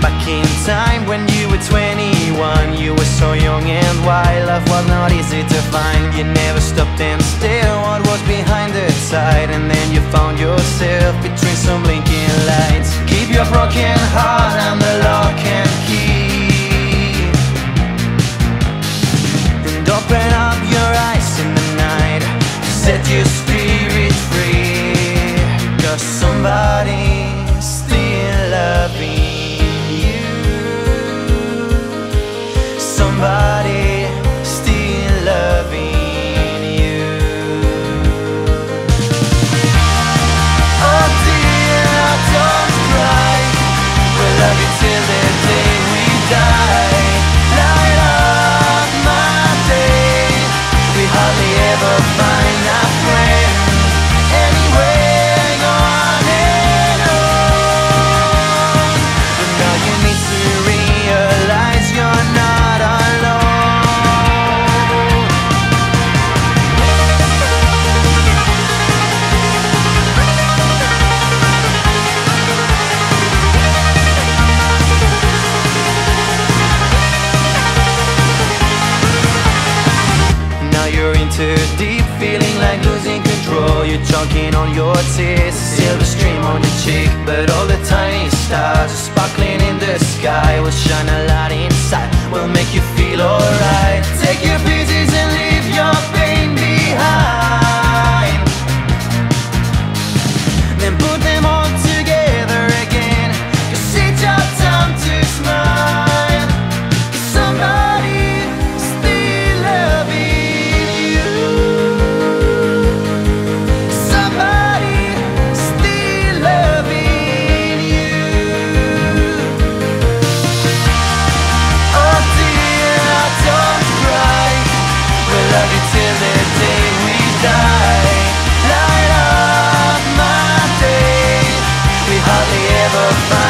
Back in time when you were 21 You were so young and wild, love was not easy to find. You never stopped and still what was behind the tide And then you found yourself between some blinking lights. Keep your broken heart and the lock and key. And open up your eyes in the night. Set spirit free too deep Feeling like losing control. You're choking on your tears Silver stream on your cheek But all the tiny stars are sparkling in the sky. Will shine a light inside We'll make you feel alright. fire